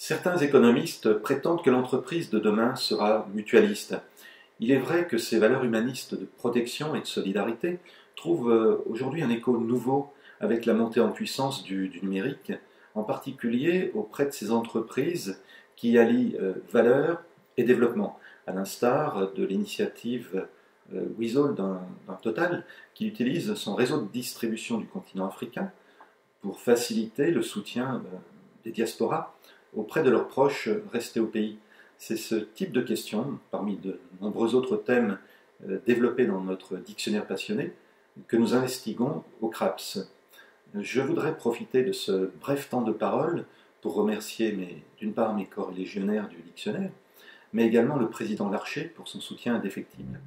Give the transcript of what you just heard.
Certains économistes prétendent que l'entreprise de demain sera mutualiste. Il est vrai que ces valeurs humanistes de protection et de solidarité trouvent euh, aujourd'hui un écho nouveau avec la montée en puissance du, numérique, en particulier auprès de ces entreprises qui allient euh, valeur et développement, à l'instar de l'initiative euh, Weasel d'un Total qui utilise son réseau de distribution du continent africain pour faciliter le soutien des diasporas auprès de leurs proches restés au pays C'est ce type de questions, parmi de nombreux autres thèmes euh, développés dans notre dictionnaire passionné, que nous investiguons au CRAPS. Je voudrais profiter de ce bref temps de parole pour remercier d'une part mes corps légionnaires du dictionnaire, mais également le président Larcher pour son soutien indéfectible.